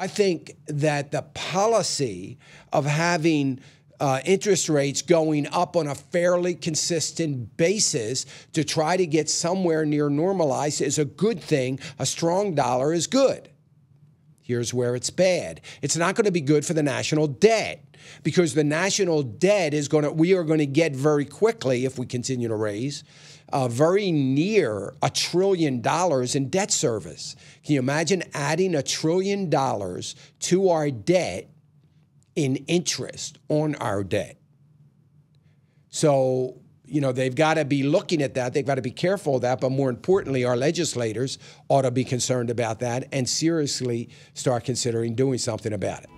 I think that the policy of having uh, interest rates going up on a fairly consistent basis to try to get somewhere near normalized is a good thing. A strong dollar is good. Here's where it's bad. It's not going to be good for the national debt because the national debt is going to, we are going to get very quickly, if we continue to raise, uh, very near a trillion dollars in debt service. Can you imagine adding a trillion dollars to our debt in interest on our debt? So you know, they've got to be looking at that. They've got to be careful of that. But more importantly, our legislators ought to be concerned about that and seriously start considering doing something about it.